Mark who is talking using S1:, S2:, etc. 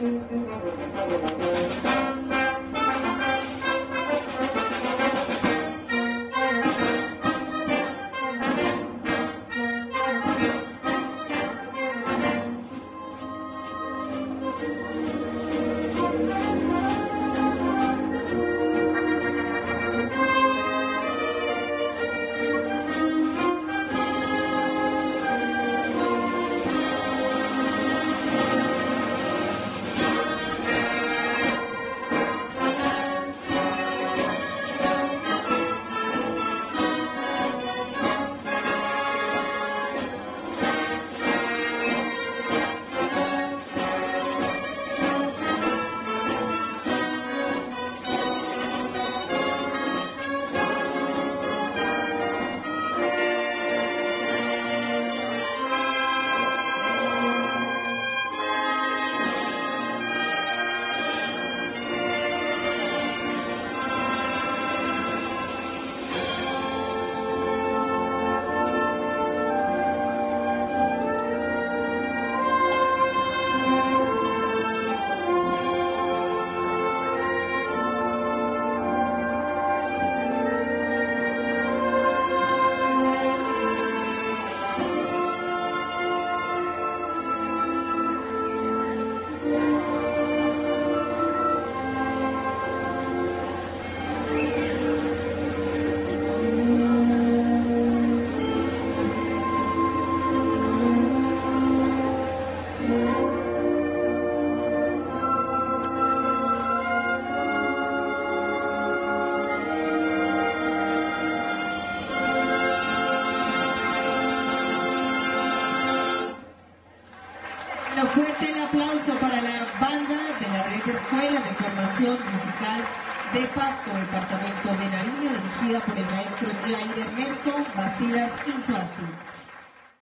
S1: Thank you. Bueno, fuerte el aplauso para la banda de la Red Escuela de Formación Musical de Pasto, Departamento de Nariño, dirigida por el maestro Jair Ernesto Bastidas Insuasti.